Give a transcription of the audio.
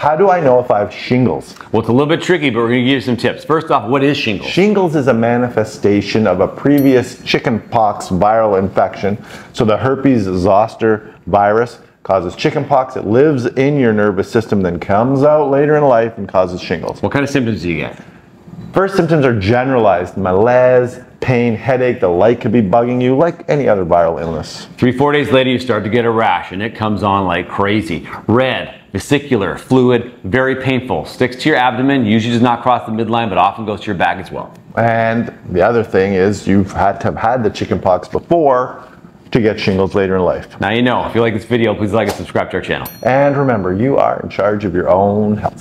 How do I know if I have shingles? Well, it's a little bit tricky, but we're going to give you some tips. First off, what is shingles? Shingles is a manifestation of a previous chickenpox viral infection. So the herpes zoster virus causes chickenpox. It lives in your nervous system, then comes out later in life and causes shingles. What kind of symptoms do you get? First symptoms are generalized malaise, pain, headache. The light could be bugging you like any other viral illness. Three, four days later, you start to get a rash and it comes on like crazy. Red, vesicular, fluid, very painful. Sticks to your abdomen, usually does not cross the midline, but often goes to your back as well. And the other thing is you've had to have had the chickenpox before to get shingles later in life. Now you know. If you like this video, please like and subscribe to our channel. And remember, you are in charge of your own health.